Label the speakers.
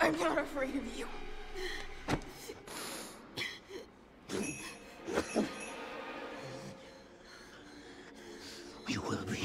Speaker 1: I'm not afraid of you. You will be.